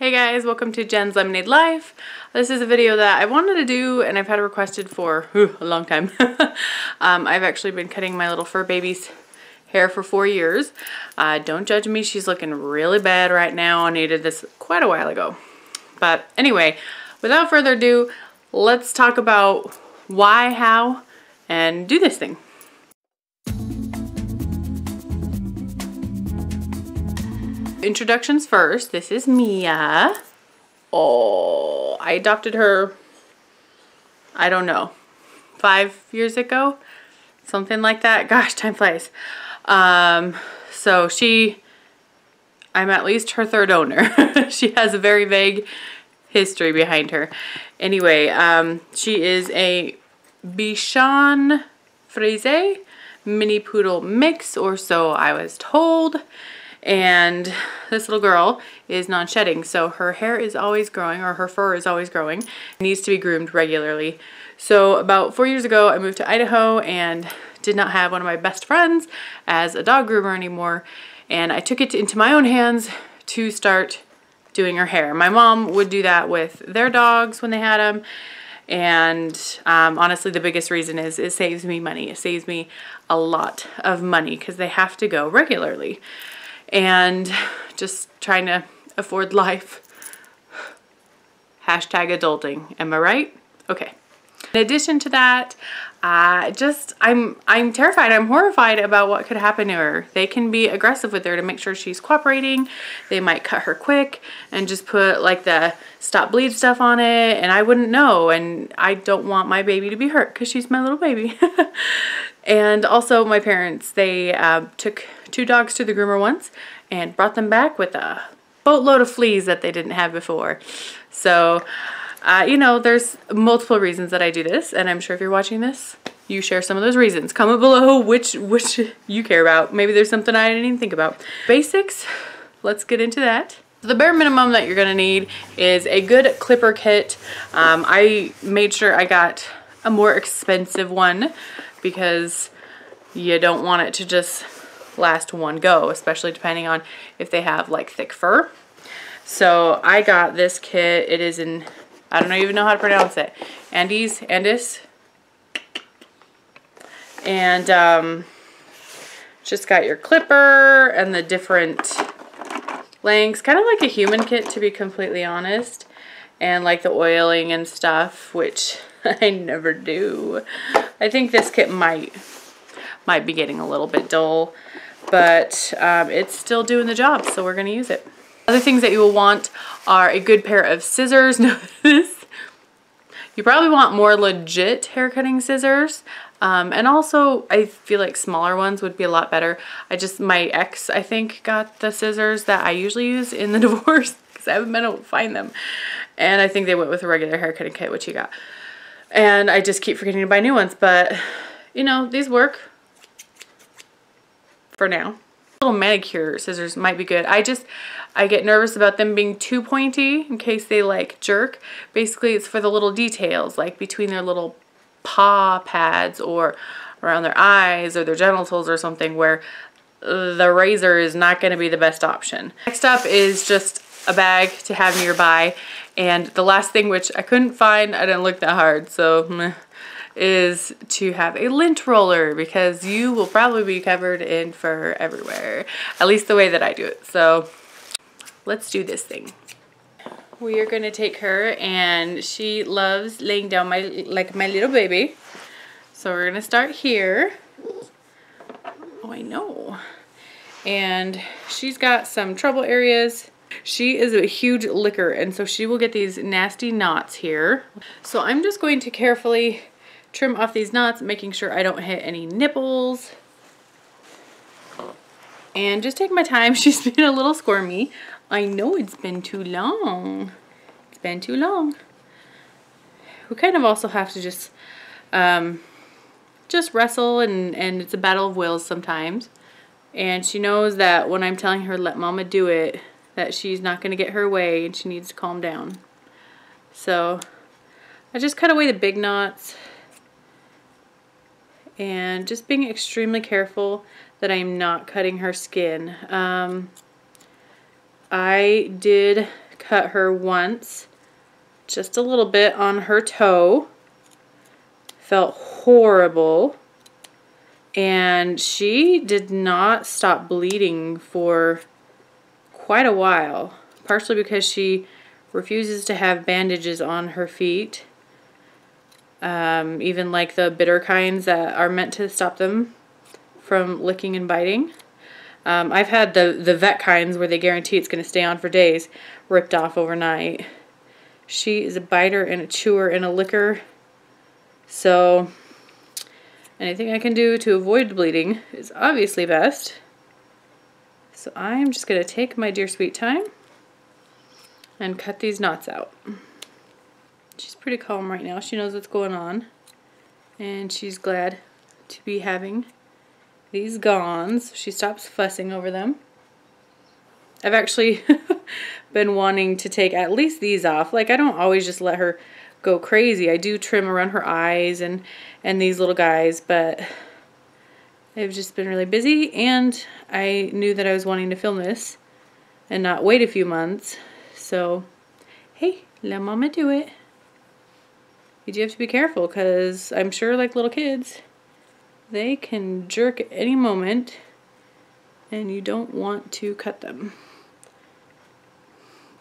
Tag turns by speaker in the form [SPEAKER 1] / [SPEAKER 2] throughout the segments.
[SPEAKER 1] Hey guys, welcome to Jen's Lemonade Life. This is a video that I wanted to do and I've had requested for a long time. um, I've actually been cutting my little fur baby's hair for four years. Uh, don't judge me, she's looking really bad right now. I needed this quite a while ago. But anyway, without further ado, let's talk about why, how, and do this thing. Introductions first. This is Mia. Oh, I adopted her, I don't know, five years ago? Something like that. Gosh, time flies. Um, so she, I'm at least her third owner. she has a very vague history behind her. Anyway, um, she is a Bichon Frise mini poodle mix, or so I was told and this little girl is non-shedding. So her hair is always growing or her fur is always growing needs to be groomed regularly. So about four years ago I moved to Idaho and did not have one of my best friends as a dog groomer anymore. And I took it into my own hands to start doing her hair. My mom would do that with their dogs when they had them and um, honestly the biggest reason is it saves me money. It saves me a lot of money because they have to go regularly and just trying to afford life. Hashtag adulting. Am I right? Okay. In addition to that, uh, just I'm I'm terrified. I'm horrified about what could happen to her. They can be aggressive with her to make sure she's cooperating. They might cut her quick and just put like the stop bleed stuff on it, and I wouldn't know. And I don't want my baby to be hurt because she's my little baby. and also my parents, they uh, took two dogs to the groomer once and brought them back with a boatload of fleas that they didn't have before. So, uh, you know, there's multiple reasons that I do this, and I'm sure if you're watching this, you share some of those reasons. Comment below which which you care about. Maybe there's something I didn't even think about. Basics, let's get into that. The bare minimum that you're gonna need is a good clipper kit. Um, I made sure I got a more expensive one because you don't want it to just last one go, especially depending on if they have like thick fur. So I got this kit. It is in, I don't even know how to pronounce it. Andes, Andes. And um, just got your clipper and the different lengths. Kind of like a human kit to be completely honest. And like the oiling and stuff, which I never do. I think this kit might might be getting a little bit dull but um, it's still doing the job, so we're gonna use it. Other things that you will want are a good pair of scissors. Notice, you probably want more legit hair cutting scissors. Um, and also, I feel like smaller ones would be a lot better. I just, my ex, I think, got the scissors that I usually use in the divorce because I haven't been able to find them. And I think they went with a regular hair cutting kit, which he got. And I just keep forgetting to buy new ones. But, you know, these work for now. Little manicure scissors might be good. I just, I get nervous about them being too pointy in case they like jerk. Basically, it's for the little details, like between their little paw pads or around their eyes or their genitals or something where the razor is not going to be the best option. Next up is just a bag to have nearby. And the last thing, which I couldn't find, I didn't look that hard, so meh is to have a lint roller because you will probably be covered in fur everywhere. At least the way that I do it. So let's do this thing. We are going to take her and she loves laying down my like my little baby. So we're going to start here. Oh, I know. And she's got some trouble areas. She is a huge licker and so she will get these nasty knots here. So I'm just going to carefully trim off these knots, making sure I don't hit any nipples. And just take my time. She's been a little squirmy. I know it's been too long. It's been too long. We kind of also have to just um, just wrestle and, and it's a battle of wills sometimes. And she knows that when I'm telling her let mama do it, that she's not going to get her way and she needs to calm down. So I just cut away the big knots and just being extremely careful that I'm not cutting her skin. Um, I did cut her once, just a little bit on her toe. Felt horrible. And she did not stop bleeding for quite a while, partially because she refuses to have bandages on her feet. Um, even like the bitter kinds that are meant to stop them from licking and biting. Um, I've had the, the vet kinds where they guarantee it's going to stay on for days, ripped off overnight. She is a biter and a chewer and a licker. So anything I can do to avoid bleeding is obviously best. So I'm just going to take my dear sweet time and cut these knots out. She's pretty calm right now. She knows what's going on. And she's glad to be having these gone. So she stops fussing over them. I've actually been wanting to take at least these off. Like I don't always just let her go crazy. I do trim around her eyes and, and these little guys, but I've just been really busy and I knew that I was wanting to film this and not wait a few months. So, hey, let mama do it. You do have to be careful because I'm sure like little kids, they can jerk at any moment and you don't want to cut them.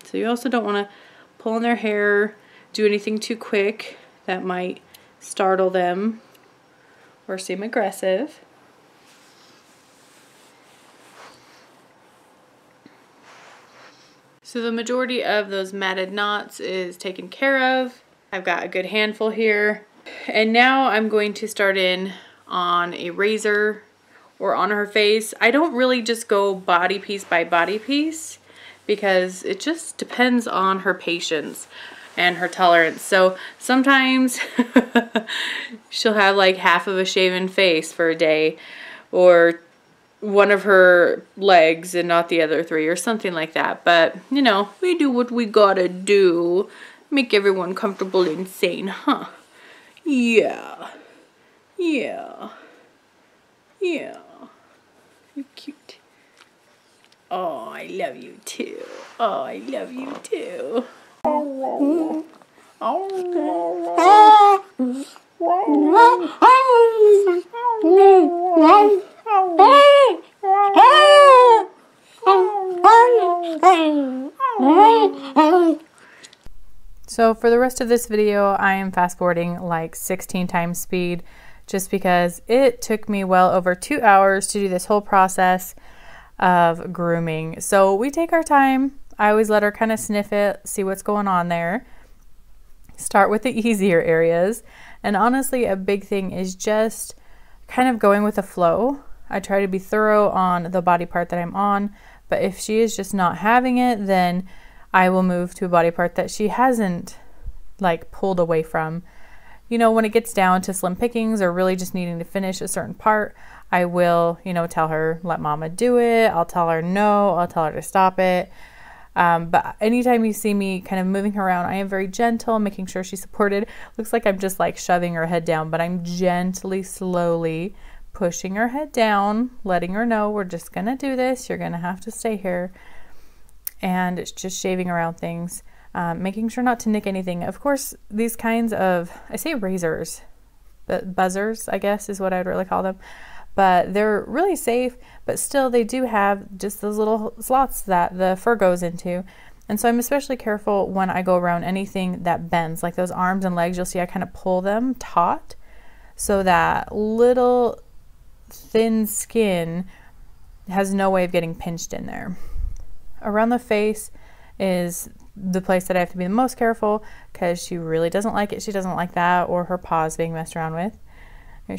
[SPEAKER 1] So you also don't want to pull on their hair, do anything too quick that might startle them or seem aggressive. So the majority of those matted knots is taken care of. I've got a good handful here. And now I'm going to start in on a razor or on her face. I don't really just go body piece by body piece because it just depends on her patience and her tolerance. So sometimes she'll have like half of a shaven face for a day or one of her legs and not the other three or something like that. But, you know, we do what we gotta do. Make everyone comfortable and sane, huh? Yeah. Yeah. Yeah. You're cute. Oh, I love you too. Oh, I love you too. Oh. So for the rest of this video, I am fast forwarding like 16 times speed just because it took me well over two hours to do this whole process of grooming. So we take our time. I always let her kind of sniff it, see what's going on there. Start with the easier areas. And honestly, a big thing is just kind of going with the flow. I try to be thorough on the body part that I'm on, but if she is just not having it, then I will move to a body part that she hasn't like pulled away from you know, when it gets down to slim pickings or really just needing to finish a certain part, I will, you know, tell her, let mama do it. I'll tell her no. I'll tell her to stop it. Um, but anytime you see me kind of moving her around, I am very gentle, making sure she's supported. Looks like I'm just like shoving her head down, but I'm gently, slowly pushing her head down, letting her know we're just going to do this. You're going to have to stay here. And it's just shaving around things um, making sure not to nick anything. Of course, these kinds of, I say razors, but buzzers, I guess is what I'd really call them. But they're really safe, but still they do have just those little slots that the fur goes into. And so I'm especially careful when I go around anything that bends, like those arms and legs. You'll see I kind of pull them taut so that little thin skin has no way of getting pinched in there. Around the face is the place that I have to be the most careful because she really doesn't like it. She doesn't like that or her paws being messed around with.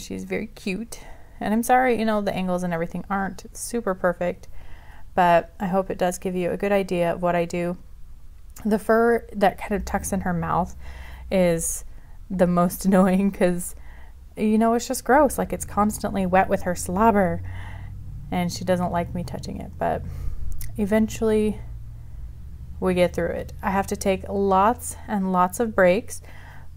[SPEAKER 1] She's very cute. And I'm sorry, you know, the angles and everything aren't super perfect, but I hope it does give you a good idea of what I do. The fur that kind of tucks in her mouth is the most annoying because, you know, it's just gross. Like it's constantly wet with her slobber, and she doesn't like me touching it. But eventually, we get through it. I have to take lots and lots of breaks,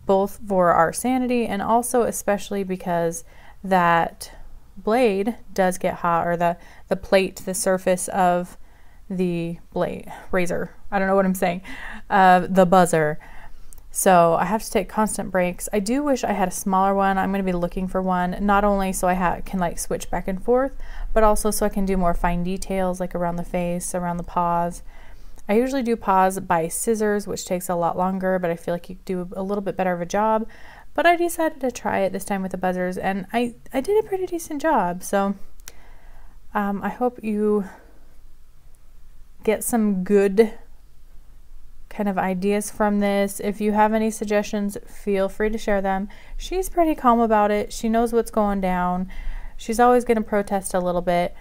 [SPEAKER 1] both for our sanity and also especially because that blade does get hot, or the, the plate, the surface of the blade razor I don't know what I'm saying. Uh, the buzzer. So I have to take constant breaks. I do wish I had a smaller one. I'm going to be looking for one, not only so I can like switch back and forth, but also so I can do more fine details like around the face, around the paws. I usually do paws by scissors, which takes a lot longer, but I feel like you do a little bit better of a job. But I decided to try it this time with the buzzers, and I, I did a pretty decent job. So um, I hope you get some good kind of ideas from this. If you have any suggestions, feel free to share them. She's pretty calm about it. She knows what's going down. She's always going to protest a little bit,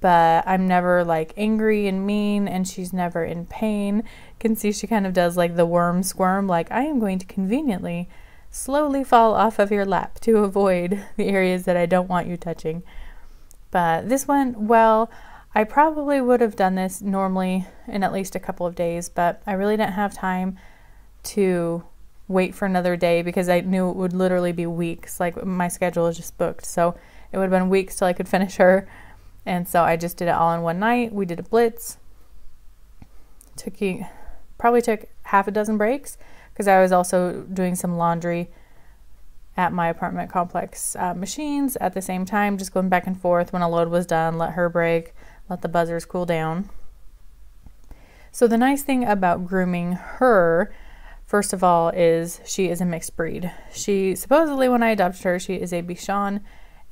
[SPEAKER 1] but I'm never like angry and mean, and she's never in pain. You can see she kind of does like the worm squirm, like, I am going to conveniently slowly fall off of your lap to avoid the areas that I don't want you touching. But this went well. I probably would have done this normally in at least a couple of days, but I really didn't have time to wait for another day because I knew it would literally be weeks. Like my schedule is just booked. So it would have been weeks till I could finish her. And so I just did it all in one night. We did a blitz. Took probably took half a dozen breaks because I was also doing some laundry at my apartment complex uh, machines at the same time, just going back and forth. When a load was done, let her break, let the buzzers cool down. So, the nice thing about grooming her, first of all, is she is a mixed breed. She supposedly, when I adopted her, she is a Bichon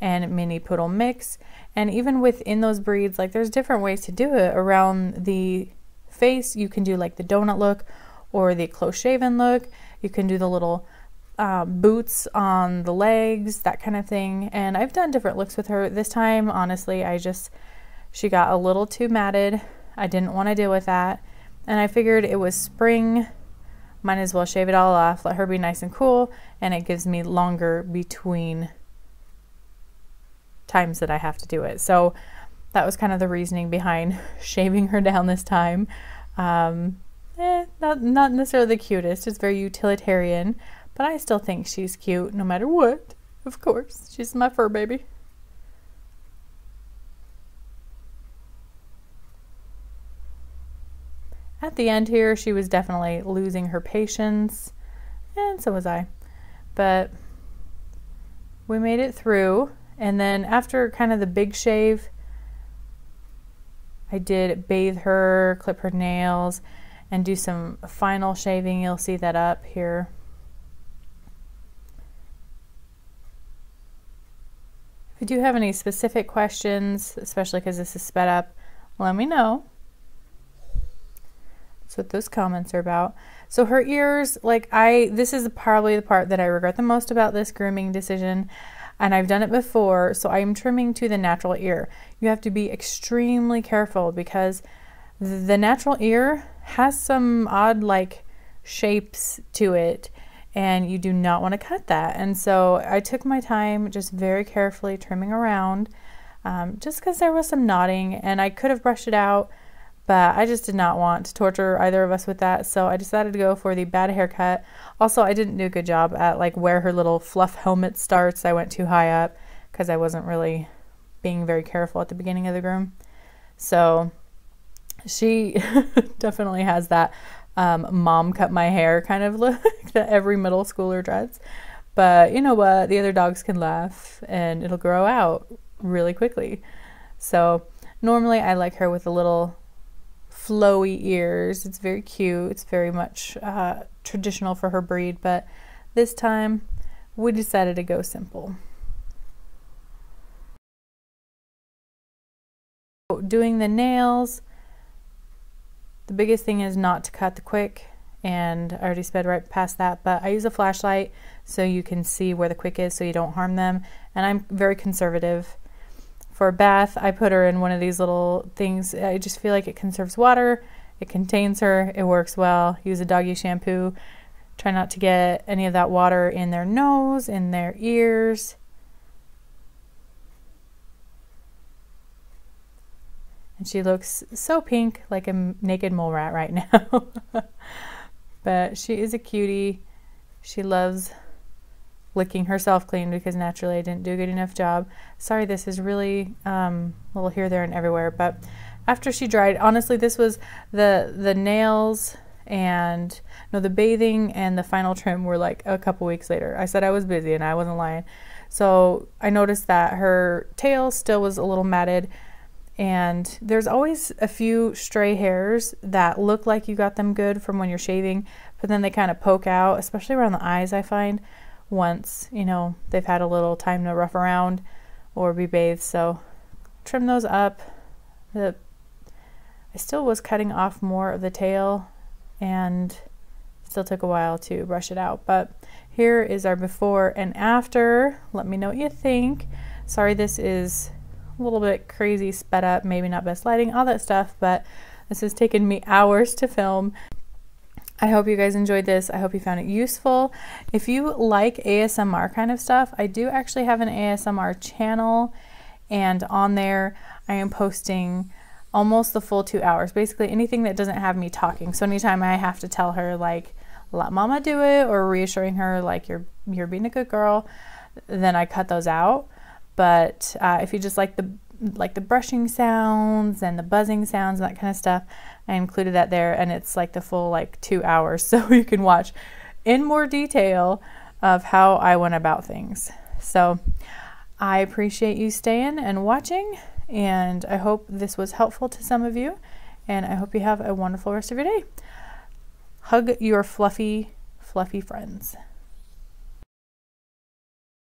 [SPEAKER 1] and Mini Poodle mix. And even within those breeds, like there's different ways to do it. Around the face, you can do like the donut look or the close shaven look. You can do the little uh, boots on the legs, that kind of thing. And I've done different looks with her. This time, honestly, I just she got a little too matted. I didn't want to deal with that. And I figured it was spring. Might as well shave it all off, let her be nice and cool, and it gives me longer between times that I have to do it. So that was kind of the reasoning behind shaving her down this time. Um, eh, not not necessarily the cutest. It's very utilitarian, but I still think she's cute no matter what. Of course, she's my fur baby. At the end here, she was definitely losing her patience, and so was I. But we made it through, and then after kind of the big shave, I did bathe her, clip her nails, and do some final shaving. You'll see that up here. If you do have any specific questions, especially because this is sped up, let me know. What those comments are about. So her ears, like I, this is probably the part that I regret the most about this grooming decision. And I've done it before, so I'm trimming to the natural ear. You have to be extremely careful because the natural ear has some odd like shapes to it and you do not want to cut that. And so I took my time just very carefully trimming around um, just because there was some knotting and I could have brushed it out but I just did not want to torture either of us with that, so I decided to go for the bad haircut. Also, I didn't do a good job at like where her little fluff helmet starts. I went too high up because I wasn't really being very careful at the beginning of the groom. So she definitely has that um, mom cut my hair kind of look that every middle schooler dreads. But you know what? The other dogs can laugh and it'll grow out really quickly. So normally I like her with a little flowy ears. It's very cute. It's very much uh, traditional for her breed, but this time we decided to go simple. Doing the nails, the biggest thing is not to cut the quick, and I already sped right past that, but I use a flashlight so you can see where the quick is so you don't harm them, and I'm very conservative for a bath, I put her in one of these little things. I just feel like it conserves water, it contains her, it works well. Use a doggy shampoo. Try not to get any of that water in their nose, in their ears. And she looks so pink, like a naked mole rat right now. but she is a cutie. She loves licking herself clean because naturally I didn't do a good enough job. Sorry, this is really um, a little here, there, and everywhere, but after she dried, honestly, this was the the nails and no, the bathing and the final trim were like a couple weeks later. I said I was busy and I wasn't lying. So I noticed that her tail still was a little matted and there's always a few stray hairs that look like you got them good from when you're shaving, but then they kind of poke out, especially around the eyes, I find, once, you know, they've had a little time to rough around or be bathed. So trim those up. The I still was cutting off more of the tail and still took a while to brush it out. But here is our before and after. Let me know what you think. Sorry this is a little bit crazy sped up, maybe not best lighting, all that stuff, but this has taken me hours to film. I hope you guys enjoyed this. I hope you found it useful. If you like ASMR kind of stuff, I do actually have an ASMR channel, and on there I am posting almost the full two hours. Basically, anything that doesn't have me talking. So anytime I have to tell her like, "Let Mama do it," or reassuring her like, "You're you're being a good girl," then I cut those out. But uh, if you just like the like the brushing sounds and the buzzing sounds and that kind of stuff, I included that there, and it's like the full like two hours, so you can watch in more detail of how I went about things. So I appreciate you staying and watching. And I hope this was helpful to some of you. And I hope you have a wonderful rest of your day. Hug your fluffy, fluffy friends.